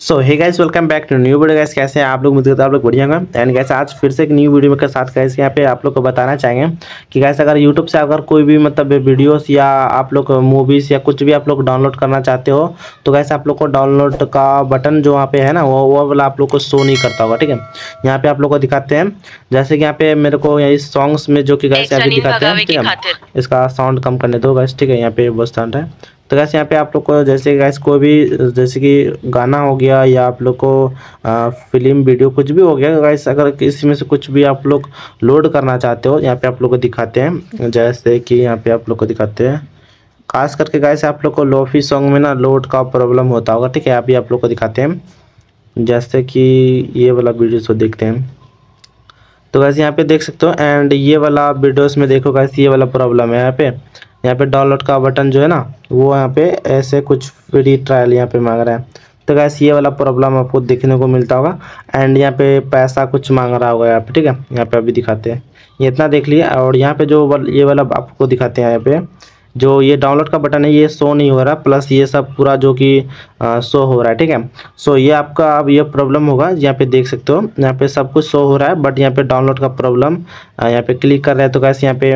So hey guys welcome back to new video guys कैसे हैं आप लोग? मुझे आप लोग बढ़िया होंगे। एंड गाइस आज फिर से एक न्यू वीडियो के साथ गाइस यहाँ पे आप लोग को बताना चाहेंगे कि गाइस अगर यूट्यूब से अगर कोई भी मतलब वीडियोस या आप लोग मूवीज़ या कुछ भी आप लोग डाउनलोड करना चाहते हो तो गाइस आप लोग को डाउनलोड का बटन जो वहाँ पे है ना वो वो वाला आप लोग को शो नहीं करता होगा ठीक है? यहाँ पे आप लोग को दिखाते हैं। जैसे कि यहाँ पे मेरे को इस सॉन्ग्स में जो कि गाइस अभी दिखाते हैं ठीक है? इसका साउंड कम करने दो गाइस ठीक है? यहाँ पे बहुत साउंड है। तो गैस यहाँ पे आप लोग को जैसे गैस कोई भी, जैसे कि गाना हो गया या आप लोग को फ़िल्म वीडियो कुछ भी हो गया गैस अगर किसी में से कुछ भी आप लोग लोड करना चाहते हो, यहाँ पे आप लोग को दिखाते हैं। जैसे कि यहाँ पे आप लोग को दिखाते हैं। खास करके गैस आप लोग को लोफी सॉन्ग में ना लोड का प्रॉब्लम होता होगा, ठीक है? अभी आप लोग को दिखाते हैं। जैसे कि ये वाला वीडियो देखते हैं। तो वैसे यहाँ पे देख सकते हो एंड ये वाला वीडियोस में देखो कैसे ये वाला प्रॉब्लम है यहाँ पे। यहाँ पे डाउनलोड का बटन जो है ना, वो यहाँ पे ऐसे कुछ फ्री ट्रायल यहाँ पे मांग रहा है। तो कैसे ये वाला प्रॉब्लम आपको देखने को मिलता होगा एंड यहाँ पे पैसा कुछ मांग रहा होगा यहाँ पे, ठीक है? यहाँ पे अभी दिखाते हैं। ये इतना देख लिया और यहाँ पे जो ये वाला आपको दिखाते हैं यहाँ पे। जो ये डाउनलोड का बटन है ये शो नहीं हो रहा प्लस ये सब पूरा जो कि शो हो रहा है ठीक है? सो ये आपका अब ये प्रॉब्लम होगा यहाँ पे देख सकते हो यहाँ पे सब कुछ शो हो रहा है बट यहाँ पे डाउनलोड का प्रॉब्लम यहाँ पे क्लिक कर रहे हैं तो कैसे यहाँ पे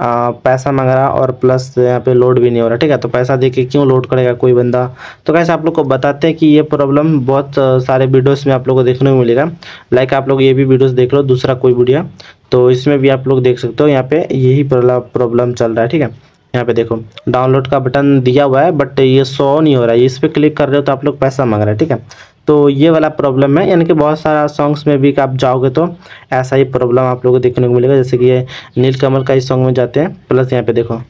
आ, पैसा मांग रहा और प्लस यहाँ पे लोड भी नहीं हो रहा ठीक है? तो पैसा दे के क्यों लोड करेगा कोई बंदा? तो कैसे आप लोग को बताते हैं कि ये प्रॉब्लम बहुत सारे वीडियोज़ में आप लोग को देखने को मिलेगा। लाइक आप लोग ये भी वीडियोज़ देख लो दूसरा कोई वीडियो तो इसमें भी आप लोग देख सकते हो यहाँ पे यही प्रॉब्लम चल रहा है ठीक है? यहाँ पे देखो डाउनलोड का बटन दिया हुआ है बट ये शो नहीं हो रहा है। इस पर क्लिक कर रहे हो तो आप लोग पैसा मांग रहे हैं, ठीक है? तो ये वाला प्रॉब्लम है। यानी कि बहुत सारा सॉन्ग्स में भी आप जाओगे तो ऐसा ही प्रॉब्लम आप लोगों को देखने को मिलेगा। जैसे कि ये नीलकमल का इस सॉन्ग में जाते हैं। प्लस यहाँ पे देखो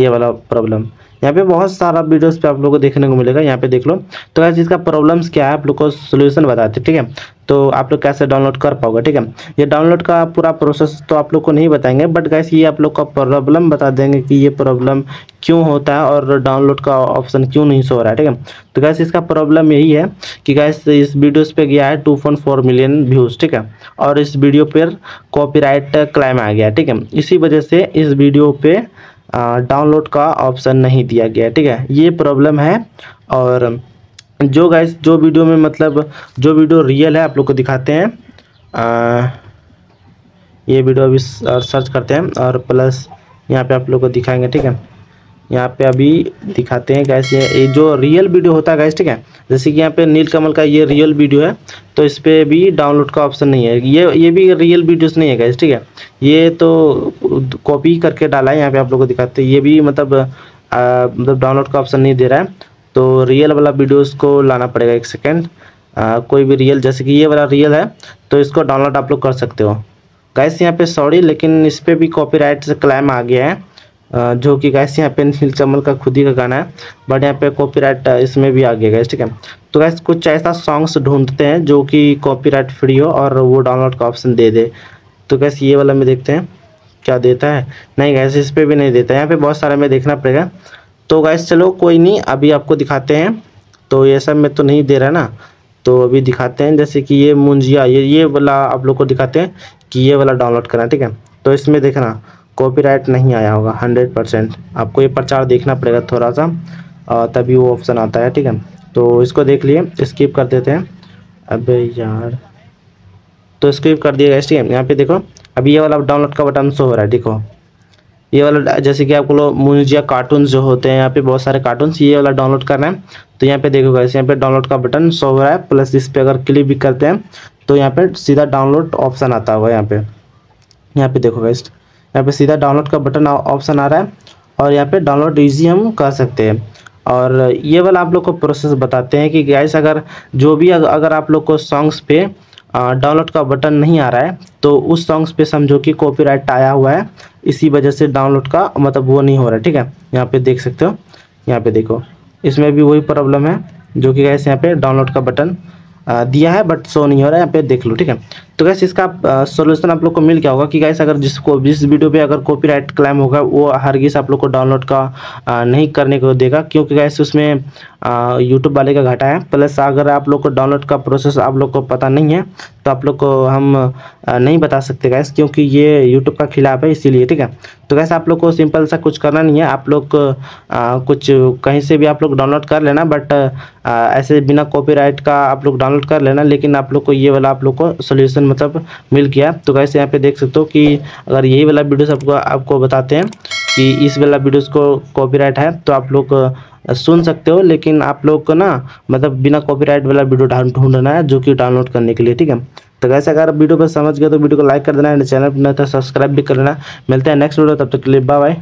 ये वाला प्रॉब्लम यहाँ पे बहुत सारा वीडियोस पे आप लोगों को देखने को मिलेगा, यहाँ पे देख लो। तो ऐसे इसका प्रॉब्लम्स क्या है, आप लोग को सोल्यूशन बताते ठीक है? तो आप लोग कैसे डाउनलोड कर पाओगे, ठीक है? ये डाउनलोड का पूरा प्रोसेस तो आप लोग को नहीं बताएँगे बट गैस ये आप लोग का प्रॉब्लम बता देंगे कि ये प्रॉब्लम क्यों होता है और डाउनलोड का ऑप्शन क्यों नहीं सो रहा है, ठीक है? तो गैस इसका प्रॉब्लम यही है कि गैस इस वीडियोस पे गया है two point four million views ठीक है? और इस वीडियो पर कॉपीराइट क्लाइम आ गया, ठीक है? इसी वजह से इस वीडियो पे डाउनलोड का ऑप्शन नहीं दिया गया ठीक है? ये प्रॉब्लम है और जो गाइस जो वीडियो में मतलब जो वीडियो रियल है आप लोग को दिखाते हैं। आ, ये वीडियो अभी सर्च करते हैं और प्लस यहाँ पे आप लोग को दिखाएँगे ठीक है? यहाँ पे अभी दिखाते हैं गैस ये जो रियल वीडियो होता है गैस ठीक है? जैसे कि यहाँ पे नीलकमल का ये रियल वीडियो है तो इस पर भी डाउनलोड का ऑप्शन नहीं है। ये ये भी रियल वीडियोस नहीं है गैस ठीक है? ये तो कॉपी करके डाला है, यहाँ पे आप लोग को दिखाते हैं। ये भी मतलब मतलब डाउनलोड का ऑप्शन नहीं दे रहा है। तो रियल वाला वीडियोज़ को लाना पड़ेगा एक सेकेंड कोई भी रियल जैसे कि ये वाला रियल है तो इसको डाउनलोड आप लोग कर सकते हो। गैस यहाँ पे सॉरी लेकिन इस पर भी कॉपीराइट से क्लाइम आ गया है। जो कि गैस यहाँ पे नील कमल का खुद ही का गाना है बट यहाँ पे कॉपीराइट इसमें भी आ गया गैस ठीक है? तो गैस कुछ ऐसा सॉन्ग्स ढूंढते हैं जो कि कॉपीराइट फ्री हो और वो डाउनलोड का ऑप्शन दे दे। तो गैस ये वाला में देखते हैं, क्या देता है? नहीं गैस इस पर भी नहीं देता यहाँ पे बहुत सारा में देखना पड़ेगा। तो गैस चलो, कोई नहीं, अभी आपको दिखाते हैं। तो ये सब में तो नहीं दे रहा ना। तो अभी दिखाते हैं, जैसे कि ये मुंजिया, ये ये वाला आप लोग को दिखाते हैं कि ये वाला डाउनलोड करना ठीक है? तो इसमें देखना। कॉपीराइट नहीं आया होगा हंड्रेड परसेंट आपको ये प्रचार देखना पड़ेगा थोड़ा सा तभी वो ऑप्शन आता है, ठीक है? तो इसको देख लिए स्किप कर देते हैं। अबे यार तो स्किप कर दिएगा ठीक है? यहाँ पे देखो अभी ये वाला डाउनलोड का बटन शो हो रहा है, देखो। ये वाला, जैसे कि आपको लोग म्यूजिया कार्टून जो होते हैं, यहाँ पे बहुत सारे कार्टून ये वाला डाउनलोड करना है। तो यहाँ पे देखो गाइस यहाँ पे डाउनलोड का बटन शो हो रहा है प्लस इस पर अगर क्लिक भी करते हैं तो यहाँ पे सीधा डाउनलोड ऑप्शन आता होगा यहाँ पे। यहाँ पे देखो गाइस यहाँ पे सीधा डाउनलोड का बटन ऑप्शन आ रहा है और यहाँ पे डाउनलोड ईजी हम कर सकते हैं। और ये वाला आप लोग को प्रोसेस बताते हैं कि गैस अगर जो भी अगर आप लोग को सॉन्ग्स पे डाउनलोड का बटन नहीं आ रहा है तो उस सॉन्ग्स पे समझो कि कॉपीराइट आया हुआ है, इसी वजह से डाउनलोड का मतलब वो नहीं हो रहा है, ठीक है? यहाँ पे देख सकते हो, यहाँ पे देखो। इसमें भी वही प्रॉब्लम है, जो कि गैस यहाँ पे डाउनलोड का बटन दिया है बट शो नहीं हो रहा है, यहाँ पे देख लो, ठीक है? तो गैस इसका सोल्यूशन आप लोग को मिल गया होगा कि गैस अगर जिसको जिस वीडियो पे अगर कॉपीराइट क्लेम होगा वो हरगिज आप लोग को डाउनलोड का नहीं करने को देगा क्योंकि गैस उसमें यूट्यूब वाले का घाटा है प्लस अगर आप लोग को डाउनलोड का प्रोसेस आप लोग को पता नहीं है तो आप लोग को हम नहीं बता सकते गैस क्योंकि ये यूट्यूब का खिलाफ है इसीलिए ठीक है तो गैस आप लोग को सिंपल सा कुछ करना नहीं है आप लोग कुछ कहीं से भी आप लोग डाउनलोड कर लेना बट ऐसे बिना कॉपीराइट का आप लोग डाउनलोड कर लेना लेकिन आप लोग को ये वाला आप लोग को सोल्यूशन मतलब मिल गया। तो गैस यहाँ पे देख सकते हो कि अगर यही वाला वीडियोस आपको आपको बताते हैं कि इस वाला वीडियोस को कॉपीराइट है तो आप लोग सुन सकते हो, लेकिन आप लोग को ना मतलब बिना कॉपीराइट वाला वीडियो ढूंढना है, जो कि डाउनलोड करने के लिए, ठीक है? तो कैसे अगर वीडियो पर समझ गए तो वीडियो को लाइक कर देना चैनल पर नहीं तो सब्सक्राइब भी कर लेना। मिलते हैं नेक्स्ट वीडियो तब तक के लिए बाय बाय